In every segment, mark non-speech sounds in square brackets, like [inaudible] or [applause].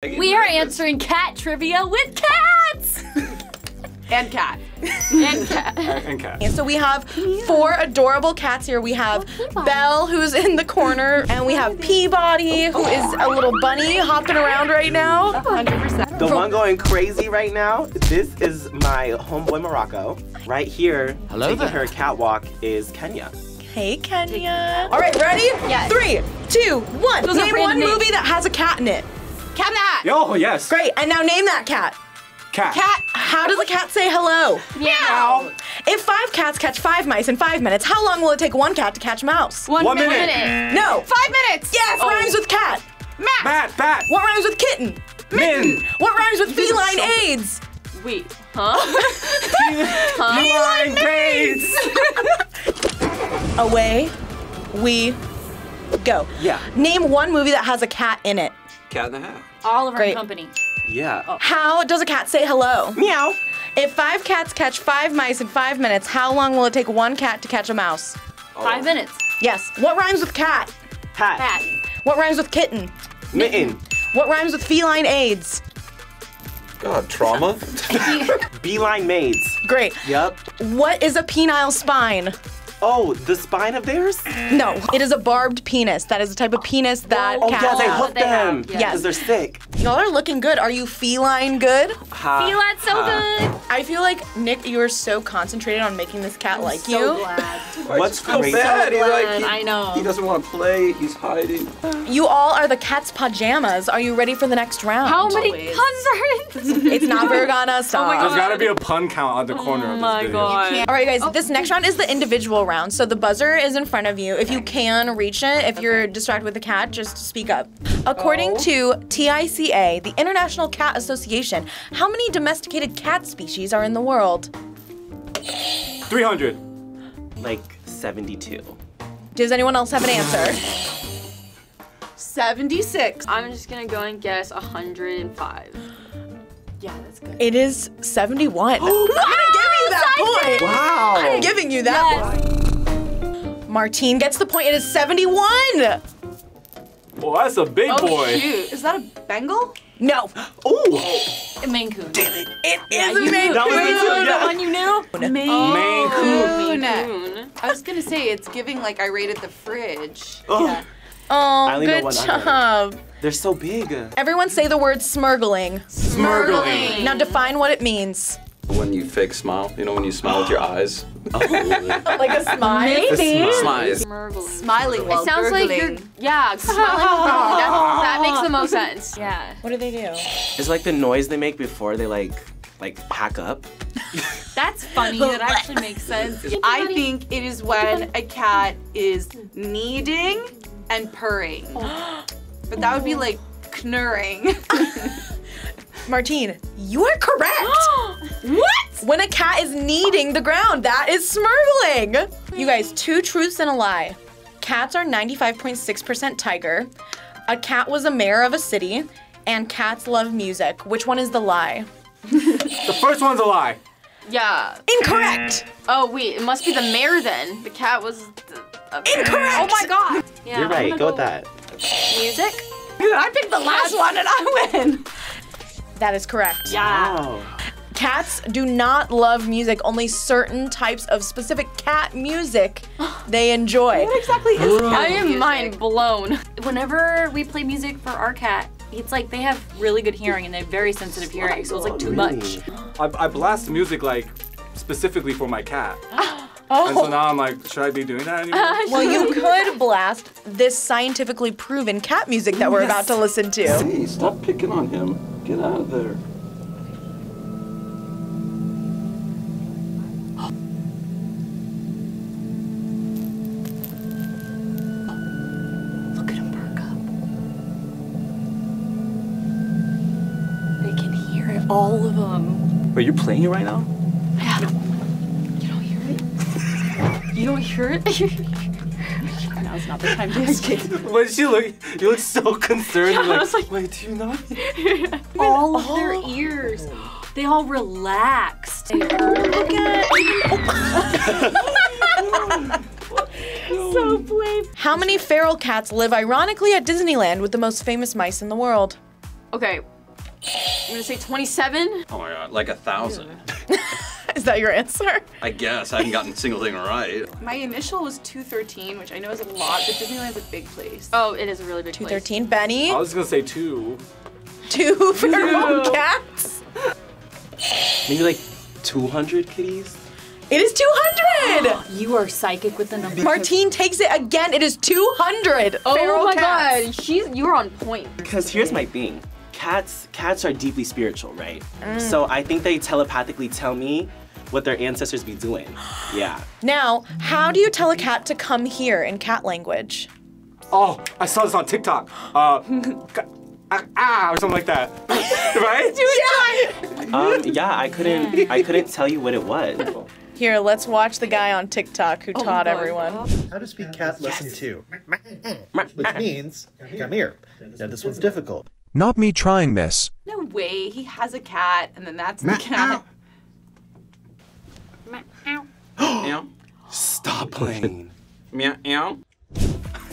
We are answering cat trivia with cats! [laughs] And cat. and cat. [laughs] And cat. So we have four adorable cats here. We have oh, Belle, who's in the corner, and we have Peabody, oh, who is a little bunny hopping around right now. 100%. The one going crazy right now, this is my homeboy Morocco. Right here, Hello taking there. her catwalk is Kenya. Hey, Kenya. All right, ready? Yes. Three, two, one. Name one names. movie that has a cat in it. Cat in the hat. Oh, yes. Great, and now name that cat. Cat. Cat. How does a cat say hello? Meow. If five cats catch five mice in five minutes, how long will it take one cat to catch a mouse? One, One minute. minute. No. Five minutes. Yes, Oh. rhymes with cat. Mat. Bat, bat. What rhymes with kitten? Min. What rhymes with feline AIDS? Wait, huh? [laughs] Feline mates. [laughs] Away we go. Yeah. Name one movie that has a cat in it. Cat in the Hat. Oliver Great. and Company. Yeah. Oh. How does a cat say hello? Meow. If five cats catch five mice in five minutes, how long will it take one cat to catch a mouse? Five oh. minutes. Yes. What rhymes with cat? Hat. Cat. What rhymes with kitten? Mitten. What rhymes with feline AIDS? God, trauma. [laughs] Beeline maids. Great. Yup. What is a penile spine? Oh, the spine of theirs? No, it is a barbed penis. That is a type of penis that Oh, cats yeah, they have. hook they have, them. yes. Because they're sick. Y'all are looking good. Are you feline good? Ha, Feel so ha. good. I feel like Nick, you are so concentrated on making this cat like so you. glad. [laughs] What's so crazy? bad? He, like, he, I know. He doesn't want to play. He's hiding. You all are the cat's pajamas. Are you ready for the next round? How many Always. puns are in this? It's not Vergana. Oh stop. There's gotta be a pun count on the corner Oh of this oh my video. god. All right, guys, oh. this next round is the individual round. So the buzzer is in front of you. If you can reach it, if you're distracted with the cat, just speak up. According oh. to TICA, the International Cat Association, how many domesticated cat species are in the world? 300. Like 72. Does anyone else have an answer? 76. I'm just gonna go and guess 105. Yeah, that's good. It is 71. [gasps] I'm gonna give you that point. Wow. I'm giving you that point. Martine gets the point. It is 71. Well, that's a big Oh, boy. shoot. Is that a Bengal? No, Ooh. Maine Coon. it Yeah, is you a Maine knew. That was me too, yeah. The one you knew? Maine Maine Coon. Coon. I was gonna say it's giving like I raided the fridge. Oh, Oh, only know good one other. job. they're so big. Everyone say the word smurgling. Smurgling. Now define what it means. When you fake smile, you know when you smile with your [gasps] eyes. [laughs] Like a smile. Maybe. Smiles. Smurgling. Smiling while It sounds like you're, yeah, smiling. that, that makes the most sense. Yeah. What do they do? It's like the noise they make before they like like hack up. [laughs] That's funny. That actually makes sense. I think it is when a cat is kneading and purring. [gasps] But that would be like knurring. [laughs] Martine, you are correct. [gasps] what? When a cat is kneading the ground, that is smurgling. You guys, two truths and a lie. Cats are 95.6% tiger. A cat was a mayor of a city. And cats love music. Which one is the lie? [laughs] The first one's a lie. Yeah. Incorrect. Mm. Oh wait, it must be the mayor then. The cat was. The, a. Incorrect. Oh my god. Yeah, You're right. gonna Go with that. Music. Dude, I picked the last one and I win. That is correct. Yeah. Wow. Cats do not love music. Only certain types of specific cat music [gasps] they enjoy. What exactly is cat I am music? mind blown. Whenever we play music for our cat, it's like they have really good hearing and they have very sensitive hearing, so it's like too much. I, I blast music like specifically for my cat. [gasps] Oh. And so now I'm like, should I be doing that anymore? [laughs] Well, you could blast this scientifically proven cat music that we're about to listen to. Hey, stop picking on him. Get out of there. Look at him perk up. They can hear it, all of them. Wait, you're playing it right now? Yeah. You don't hear it? You don't hear it? [laughs] Now's not the time to escape. What did she look? You look so concerned. Yeah, You're I was like- wait, do you not? [laughs] all of their ears. They all relaxed. They. Look at [laughs] So brave. How many feral cats live ironically at Disneyland with the most famous mice in the world? Okay. I'm gonna say 27. Oh my god, like a thousand. Is that your answer? I guess I haven't gotten a single thing right. My initial was 213, which I know is a lot, but Disneyland's a big place. Oh, it is a really big place. 213. Benny, I was gonna say two. two [laughs] for pheromone cats. Maybe like 200 kitties? It is 200. [gasps] You are psychic with the number. Martine takes it again. It is 200 Oh feral my cats. god, she's you're on point. Because here's my thing. Cats cats are deeply spiritual, right? Mm. So I think they telepathically tell me what their ancestors be doing. Yeah. Now, how do you tell a cat to come here in cat language? Oh, I saw this on TikTok. Uh, [laughs] ah, ah, or something like that. [laughs] right? [laughs] yeah. Um, yeah, I couldn't I couldn't tell you what it was. Here, let's watch the guy on TikTok who taught everyone. How to speak cat lesson two, which means come here. Now this one's difficult. Not me trying this. No way, he has a cat, and then that's the cat. Meow, Stop playing. meow, meow.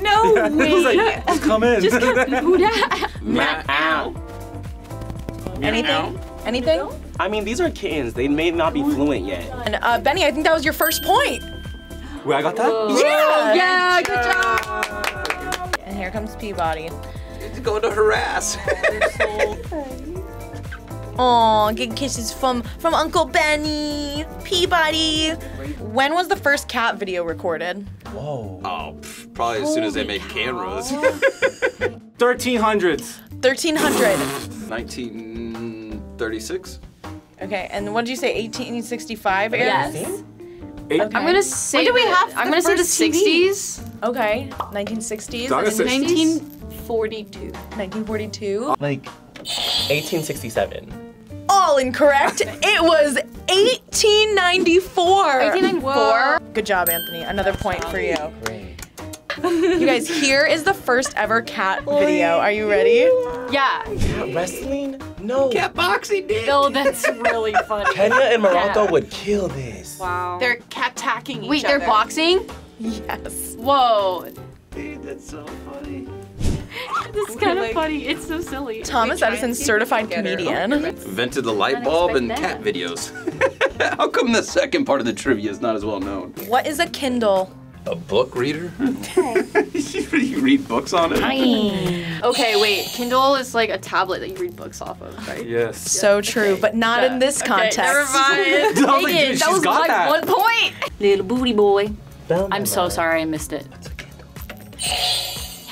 No [laughs] way. Come in. [laughs] Who dat? Meow. Anything? Anything? I mean, these are kittens. They may not be fluent yet. And uh, Benny, I think that was your first point. Wait, I got that? Yeah. Yeah, good job. And here comes Peabody. It's going to harass. [laughs] Aw, getting kisses from from Uncle Benny. Peabody. When was the first cat video recorded? Whoa. oh, pff, probably as soon as they make cameras. [laughs] 1300s. 1300. 1936. Okay, and what did you say? 1865? Erin? Yes. Okay. I'm gonna say. When did we have? the- have I'm gonna say the first TV? 60s. Okay, 1960s. Donna and said- 1942. 1942. Like 1867. All incorrect. it was 1894. 1894. Good job, Anthony. Another point for you. Great. You guys, here is the first ever cat video. Are you ready? Yeah. Cat wrestling? No. Cat boxing, dude. Oh, that's really [laughs] funny. Kenya and Morocco Yeah. would kill this. Wow. They're cat attacking each Wait, other. they're boxing? Yes. Whoa. Dude, that's so funny. This is kind of Like- funny. It's so silly. Thomas Edison, see if we certified can get her. comedian. Invented the light bulb and expect cat videos. [laughs] How come the second part of the trivia is not as well known? What is a Kindle? A book reader? [laughs] [laughs] you read books on it? Okay, wait. Kindle is like a tablet that you read books off of, right? Yes. So true, but not in this context. Never mind. Dang like, it, that was got like that. one point. Little booty boy. Belmont. I'm so sorry I missed it.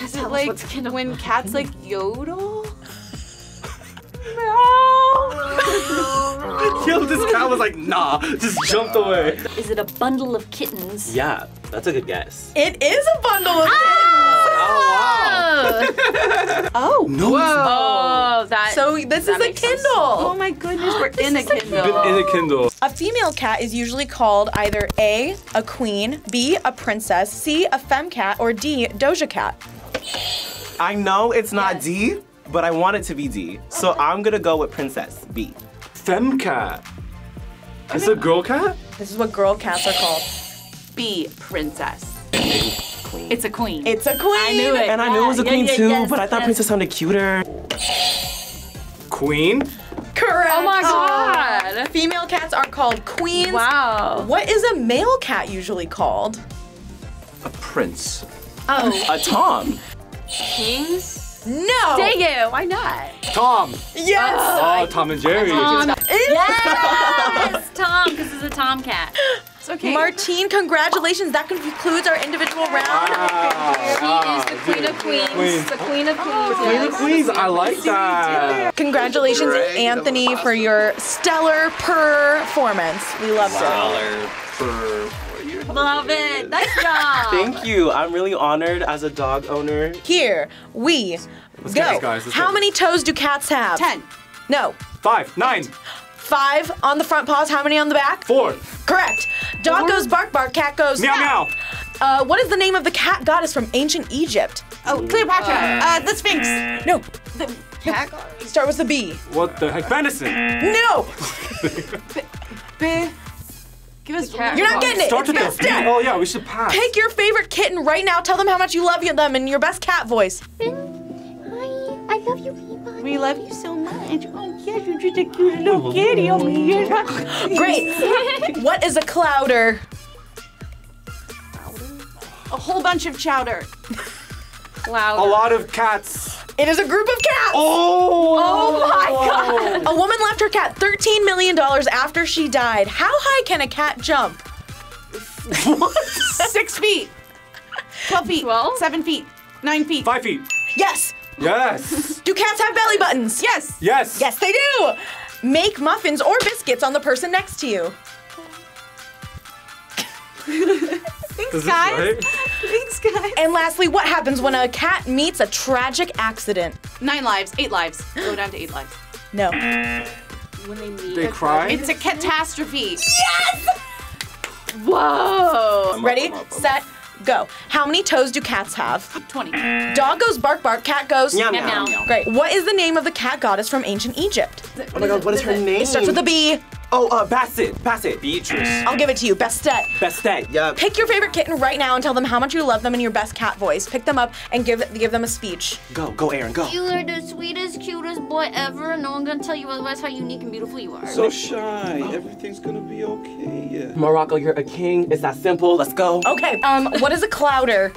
Is it like when cats like yodel? no. Yo, this cat was like, nah, just jumped away. Is it a bundle of kittens? Yeah, that's a good guess. It is a bundle of ah! Oh, [laughs] Oh. No, Oh, that. So this is a makes sense. Oh my goodness, we're in a it's been Kindle. in a Kindle. A female cat is usually called either A, a queen, B, a princess, C, a femme cat, or D, Doja cat. I know it's not D, but I want it to be D. So I'm gonna go with Princess B. Femcat. It's a girl cat? This is what girl cats are called. B princess. Queen. It's a queen. It's a queen. I knew it. and I knew it was a queen yeah, too, yes, but I thought yes. Princess sounded cuter. Queen? Correct. Oh my god. Female cats are called queens. Wow. What is a male cat usually called? A prince. Oh, A Tom. Kings? No. Dang it, why not? Tom. Yes. Oh, Tom and Jerry. Tom. Yes, [laughs] Tom, because it's a tomcat. It's okay. Martine, congratulations. That concludes our individual round. Ah, She is the queen of queens. Queen. The queen of queens. Queen yes. of Queens, I like that. Congratulations, Great. Anthony, for your stellar performance. We loved it. Dollar per. Love it. Nice job. Thank you. I'm really honored as a dog owner. Here we Let's go. get this, guys. Let's How get many toes do cats have? Ten. No. Five, nine, Five on the front paws. How many on the back? four, Correct. Dog goes bark bark. Cat goes meow meow. Uh, what is the name of the cat goddess from ancient Egypt? Oh, Cleopatra. Uh, the Sphinx. No. The Cat goddess. Start with the B. What the heck? Venison. No. B. Give us. cat. You're not getting it. Start It's with Best the. Cat. Oh yeah, we should pass. Pick your favorite kitten right now. Tell them how much you love them in your best cat voice. I, I love you, Peabody. We love you so much. Oh, yes, you're just a cute little kitty over here. [laughs] Great. what is a clouder? A whole bunch of chowder. Loud. A lot of cats. It is a group of cats. Oh! Oh my god! A woman left her cat $13 million after she died. How high can a cat jump? What? Six feet. Twelve feet. Twelve? Seven feet. Nine feet. Five feet. Yes. Yes. Do cats have belly buttons? Yes. Yes. Yes, they do. Make muffins or biscuits on the person next to you. Thanks, guys. right? Thanks, guys. And lastly, what happens when a cat meets a tragic accident? Nine lives. Eight lives. Go down to eight lives. No. when they meet. They a cry? It's a catastrophe. Yes. Whoa. Ready, set, go. How many toes do cats have? 20. Dog goes bark bark, cat goes. Meow, Meow, meow. meow. Great. What is the name of the cat goddess from ancient Egypt? Oh my god, what is her name? It starts with a B. Oh, uh, Bassett. Bassett. Beatrice. I'll give it to you. Bastet. Bastet. Yeah. Pick your favorite kitten right now and tell them how much you love them in your best cat voice. Pick them up and give give them a speech. Go, go, Erin, go. You are the sweetest, cutest boy ever. No one's gonna tell you otherwise how unique and beautiful you are. So shy. Everything's gonna be okay. Yeah. Morocco, you're a king. It's that simple. Let's go. Okay. Um, what is a clouder?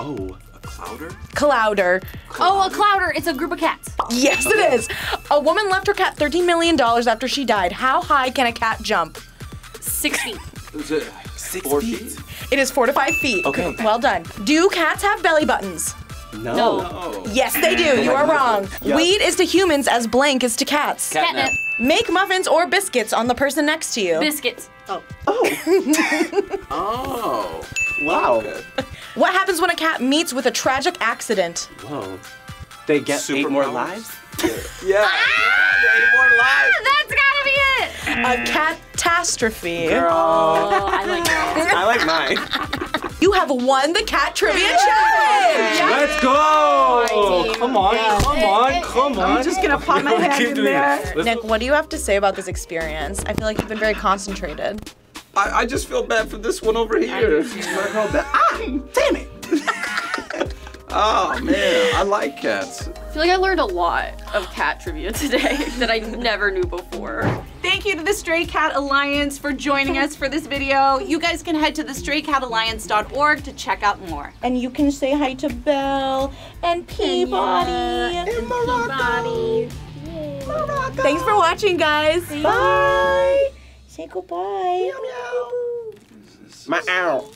Oh. A clouder? Clouder. Oh, a clouder. It's a group of cats. Yes, it is. A woman left her cat $13 million after she died. How high can a cat jump? Six feet. Is it Six four feet? feet? It is four to five feet. Okay. Well done. Do cats have belly buttons? No. Oh. Yes, they do. You are wrong. Yeah. Weed is to humans as blank is to cats. Catnip. Make muffins or biscuits on the person next to you. Biscuits. Oh. Oh. [laughs] Oh. Wow. Good. What happens when a cat meets with a tragic accident? Whoa. They get eight more Superpowers? lives? [laughs] Yeah. Ah! Eight more lives. That's gotta be it. A catastrophe. Oh, I like that. I like mine. [laughs] You have won the cat trivia challenge. Let's go! Come on, come on, come on. I'm just gonna pop my head in there. Nick, what do you have to say about this experience? I feel like you've been very concentrated. I, I just feel bad for this one over here. [laughs] Ah, damn it. [laughs] oh man, I like cats. I feel like I learned a lot of cat trivia today [laughs] that I never knew before. Thank you to the Stray Cat Alliance for joining us for this video. You guys can head to the straycatalliance.org to check out more. And you can say hi to Belle and Peabody. Peabody. Thanks for watching, guys. Bye. Say goodbye. My owl.